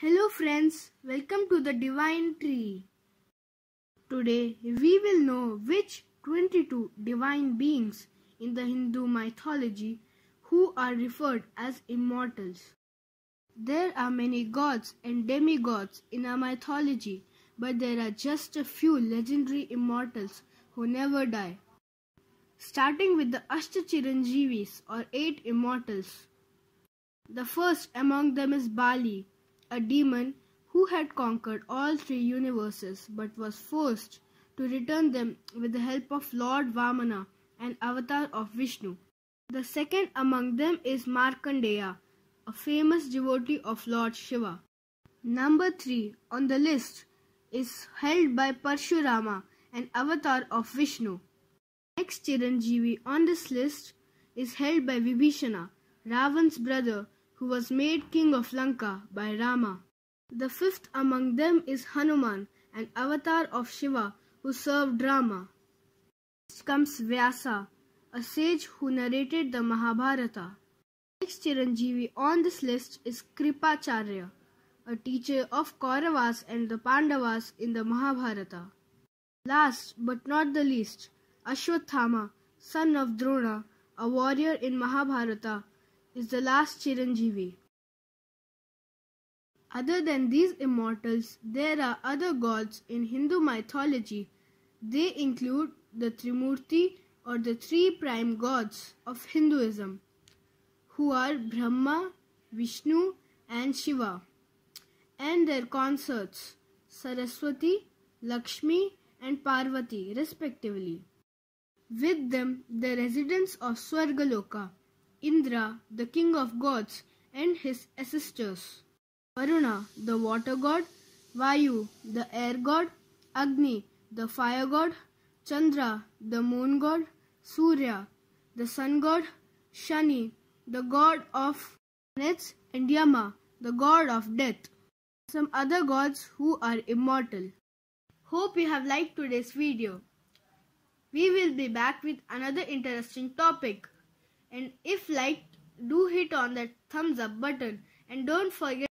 Hello friends, welcome to the Divine Tree. Today we will know which 22 divine beings in the Hindu mythology who are referred as immortals. There are many gods and demigods in our mythology, but there are just a few legendary immortals who never die. Starting with the Ashtachiranjeevis or eight immortals. The first among them is Bali, a demon who had conquered all three universes but was forced to return them with the help of Lord Vamana, an avatar of Vishnu. The second among them is Markandeya, a famous devotee of Lord Shiva. Number 3 on the list is held by Parshurama, an avatar of Vishnu. Next Chiranjeevi on this list is held by Vibhishana, Ravan's brother who was made king of Lanka by Rama. The fifth among them is Hanuman, an avatar of Shiva who served Rama. Next comes Vyasa, a sage who narrated the Mahabharata. Next Chiranjeevi on this list is Kripacharya, a teacher of Kauravas and the Pandavas in the Mahabharata. Last but not the least, Ashwathama, son of Drona, a warrior in Mahabharata, is the last Chiranjeevi. Other than these immortals, there are other gods in Hindu mythology. They include the Trimurti or the three prime gods of Hinduism, who are Brahma, Vishnu, and Shiva, and their consorts Saraswati, Lakshmi, and Parvati, respectively. With them, the residents of Swargaloka Indra, the king of gods, and his assistors. Varuna, the water god, Vayu, the air god, Agni, the fire god, Chandra, the moon god, Surya, the sun god, Shani, the god of planets, and Yama, the god of death. Some other gods who are immortal. Hope you have liked today's video. We will be back with another interesting topic. And if liked, do hit on that thumbs up button. And don't forget